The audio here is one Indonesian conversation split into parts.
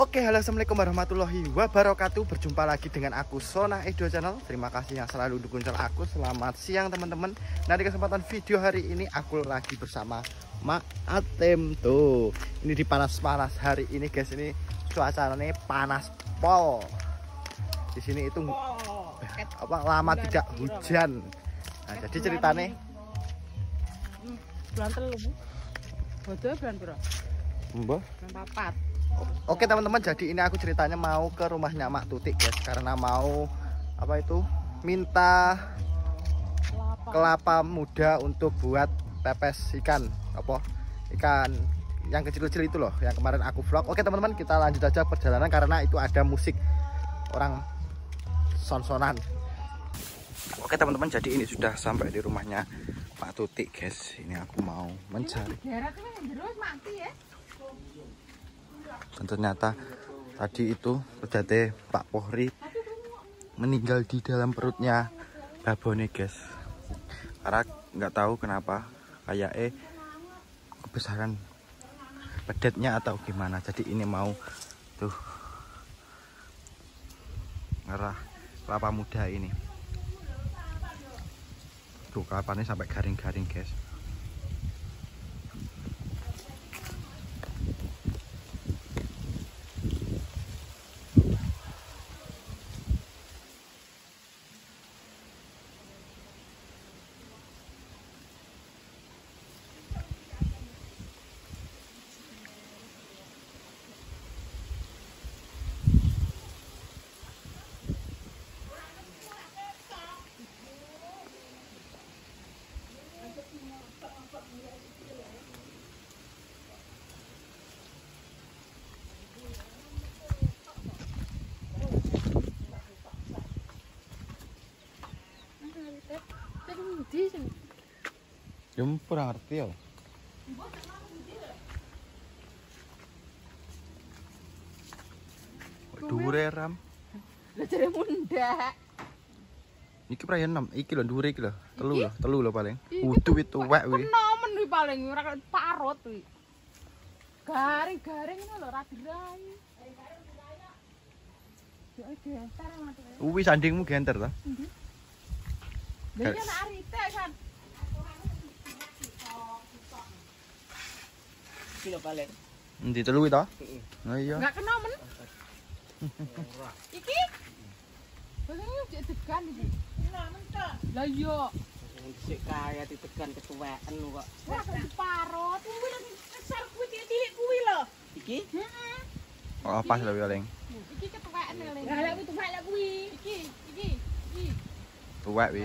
Oke, halo assalamualaikum warahmatullahi wabarakatuh. Berjumpa lagi dengan aku Sona Edo Channel. Terima kasih yang selalu dukung channel aku. Selamat siang teman-teman. Nah di kesempatan video hari ini aku lagi bersama Mak Atem tuh. Ini di panas-panas hari ini guys. Ini cuacanya panas pol. Di sini itu apa lama tidak hujan. Nah jadi ceritanya bulan telu bu bodoh bulan piro Mbah. bulan papat Oke teman-teman, jadi ini aku ceritanya mau ke rumahnya Mak Tutik guys, karena mau apa itu minta kelapa kelapa muda untuk buat pepes ikan, apa ikan yang kecil-kecil itu loh, yang kemarin aku vlog. Oke teman-teman, kita lanjut aja perjalanan karena itu ada musik orang son-sonan. Oke teman-teman, jadi ini sudah sampai di rumahnya Pak Tutik guys. Ini aku mau mencari. daerah dan ternyata tadi itu terjadi Pak Pohri meninggal di dalam perutnya babone guys karena nggak tahu kenapa kayak eh kebesaran pedetnya atau gimana. Jadi ini mau tuh ngerah kelapa muda ini. Tuh kelapanya sampai garing-garing guys di sini Ya kurang ngerti ya. Dure ram. lo jadi munda Iki perayaan enam. Iki lho dure iki lho. Telu lho, telu lho paling. Wudu itu wek wi. penomen wi paling ora kayak parot wi garing-garing ini lho ra dirai. Uwi sandingmu genter ta? Lah iya nek arite kan. Kilo paling. Endi telu ta? Nah iya. Enggak kena men. Iki. Bagaimana cek degan iki? Lah iya. Sik kaya ditekan ketuaan lu kok. Wah, kok diparot. Kuwi lagi kesar kuwi cilik kuwi lho. Iki Heeh. Oh, pas lho paling. Iki ketuaan lho. Lah lek kuwi tuwek lek kuwi. Iki, iki, iki. Tuwek wi.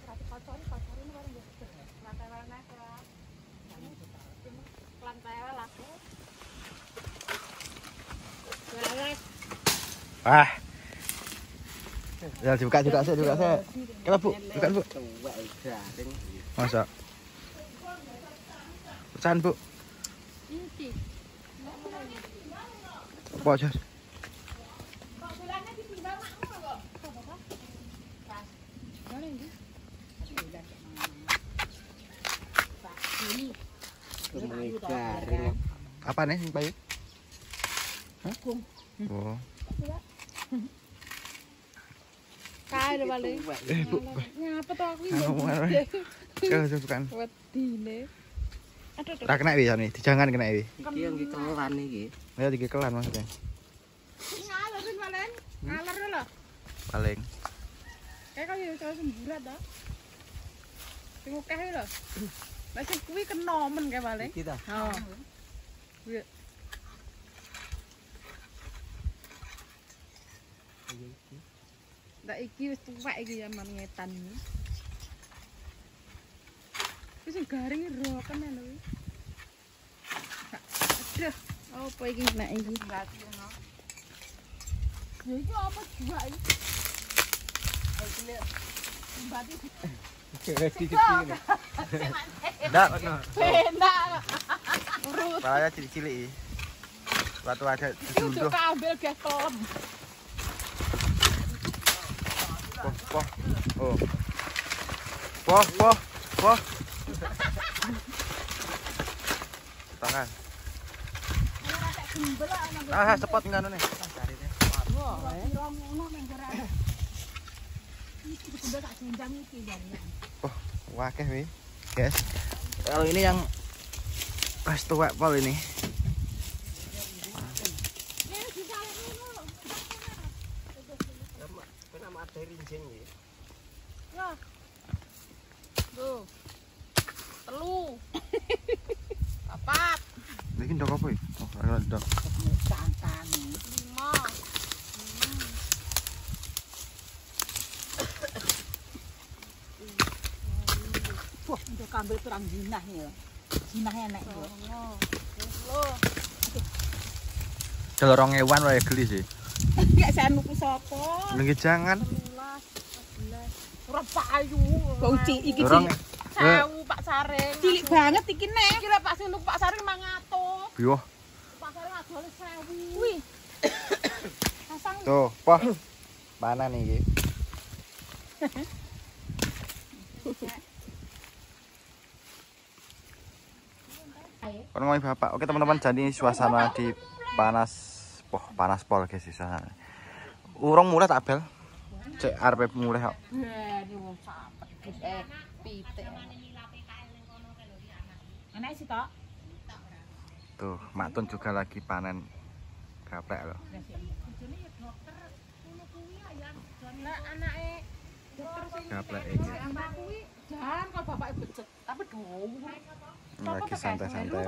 Ah. Ya dibuka juga sih, dibuka sih. Kenapa Bu? Buka Bu. Masa. Pecahan Bu. Apa aja? Apa nih bayu? Agung. Oh. Kae paling. Eh Bu. Ngapa to aku. Wedine. Aduh, aduh. Tak kena. Iki yang dikelan iki. Ya maksudnya. Ngalor wis paling. Ngalor lho. Paling. Kayak kok ya iso semburat ta. Sing akeh lho. Lah sing kuwi kena men kae paling. Iki ta. Oh. Kuwi Lah iki wis tuwek iki ya man ngetan iki. Wis garing roken lho. iki. Aduh, apa iki nek iki? Ya iki apa juga iki? Mbati. Ndak, Enak. Urut. cilik-cilik. Ada Iki duduk. ambil gas kelem. Poh, poh. Oh. Poh, poh, poh. Tangan. Ah, cepet ngono nih. Wah, eh. Wakeh. Guys. Kalau ini yang pas tuwek pol ini. Kenapa ada rinjing ya? Ya. Tuh. Telu. Papat. Iki ndok apa iki? Oh, ora ndok. Lima. Wah, untuk perang jinah ya. Jinah enak ya. Songo. Sepuluh. Delorong ewan wae geli sih. Enggak saya nuku sapa. Lagi jangan. Ora payu. Bau cilik iki Dorong. cilik. Sewu Pak Saring. Cilik banget iki nek. Kira Pak Sing Pak Saring mangatus. Biyo. Pak Saring adol sewu. Wih. Pasang Tuh, poh. Mana nih iki? Kon ngomong bapak. Oke teman-teman, jadi suasana di panas, poh panas pol guys di sana. Urung mulai tak bel. cek arep mulih kok. Tuh mak tun juga lagi panen gaprek loh gaprek ini lagi santai-santai.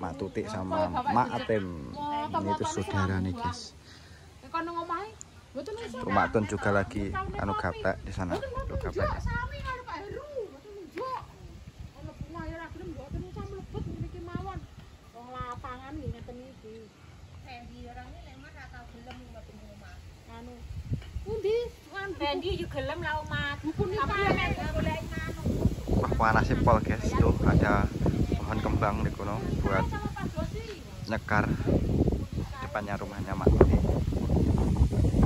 mak tutik sama mak atem ini tuh saudara nih guys. Omahe. Mboten iso. Tuh Matun juga lagi anu gaplek di sana. Omah. Anu. Randy juga gelem lah umat. anu. Wah panasnya pol guys. Tuh ada pohon kembang di kono buat nyekar depannya rumahnya Mak. Ini kanje karo Pak anu. Coba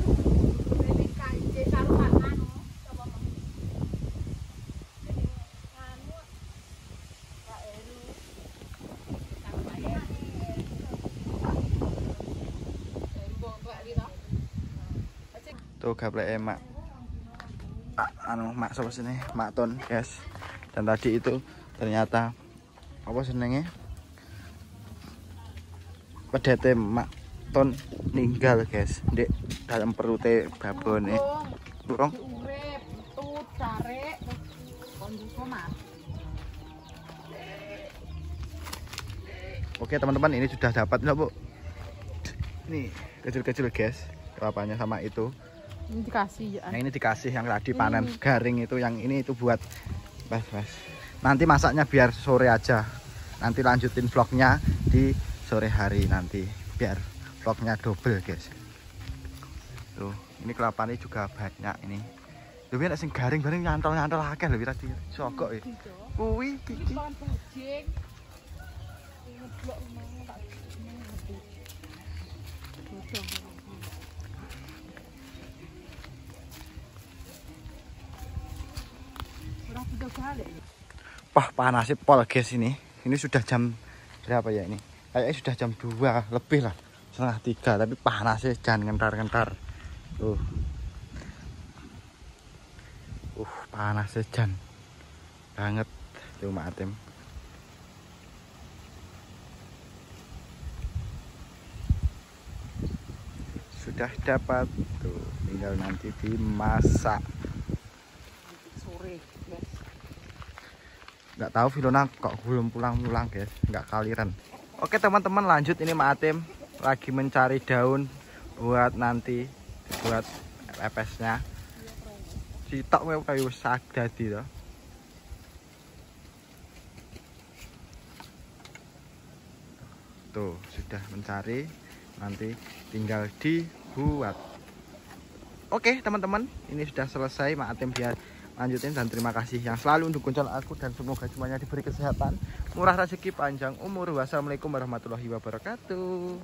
Pak. Jadi anu Pak Heru. Mbok Pak Lira. Tuh gaplek Mak Ah, anu Mak sapa sini? Mak Ton guys. Dan tadi itu ternyata apa senengnya? Pedete Mak Ton ninggal guys. Dek dalam perute babone. Burung. Tut, mas. Oke teman-teman ini sudah dapat loh bu Ini kecil-kecil guys Kelapanya sama itu Ini dikasih ya. Yang ini dikasih yang tadi panen garing itu Yang ini itu buat Mas, mas. Nanti masaknya biar sore aja Nanti lanjutin vlognya di sore hari nanti Biar vlognya double guys Tuh ini kelapanya juga banyak ini Lebih enak sing garing bareng nyantol-nyantol akeh lebih tadi Sokok ya Kuwi iki Kon bajing. Ngeblok rumahnya tak ngerti. Bodong. Ora bisa balik. Wah panasnya pol guys ini Ini sudah jam berapa ya ini Kayaknya sudah jam 2 lebih lah Setengah tiga Tapi panasnya jangan ngentar-ngentar Tuh Uh panasnya jan Banget Tuh Mak Atim. Sudah dapat. Tuh tinggal nanti dimasak. Sore, guys. nggak tahu Filona kok belum pulang-pulang guys. Nggak kaliran. Oke teman-teman lanjut ini Mak Atim. Lagi mencari daun buat nanti buat pepesnya sitok wae kayu sak dadi to. Tuh sudah mencari. Nanti tinggal dibuat. Oke teman-teman. Ini sudah selesai Mak Atim dia lanjutin. Dan terima kasih yang selalu mendukung channel aku. Dan semoga semuanya diberi kesehatan. Murah rezeki panjang umur. Wassalamualaikum warahmatullahi wabarakatuh.